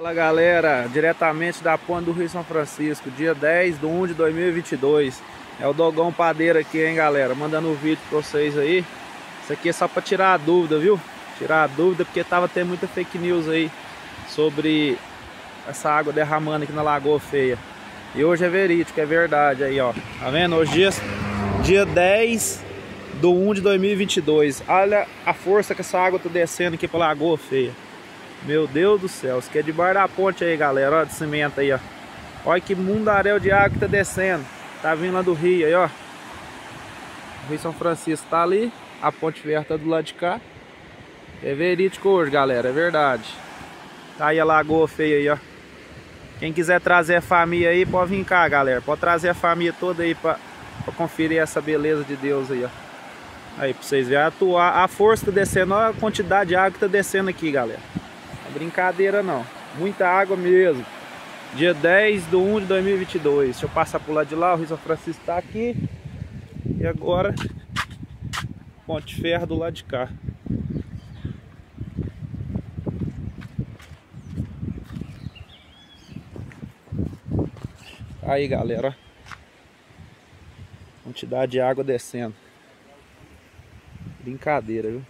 Fala galera, diretamente da ponte do Rio São Francisco, dia 10 de 1 de 2022 É o Dogão Padeiro aqui, hein galera, mandando o um vídeo pra vocês aí. Isso aqui é só pra tirar a dúvida, viu? Tirar a dúvida porque tava tendo muita fake news aí Sobre essa água derramando aqui na Lagoa Feia. E hoje é verídico, é verdade aí ó. Tá vendo? Hoje dia, dia 10 do 1 de 2022 Olha a força que essa água tá descendo aqui pra Lagoa Feia meu Deus do céu, isso aqui é debaixo da ponte aí, galera, ó, de cimento aí, ó. Olha que mundaréu de água que tá descendo. Tá vindo lá do rio aí, ó. O Rio São Francisco tá ali, a ponte verde tá do lado de cá. É verídico hoje, galera, é verdade. Tá aí a lagoa feia aí, ó. Quem quiser trazer a família aí, pode vir cá, galera. Pode trazer a família toda aí pra, pra conferir essa beleza de Deus aí, ó. Aí, pra vocês verem a, a força que tá descendo, olha a quantidade de água que tá descendo aqui, galera. Brincadeira não. Muita água mesmo. Dia 10 de 1 de 2022. Deixa eu passar por lá de lá. O Rio São Francisco está aqui. E agora, Ponte Ferro do lado de cá. Aí, galera. Quantidade de água descendo. Brincadeira, viu?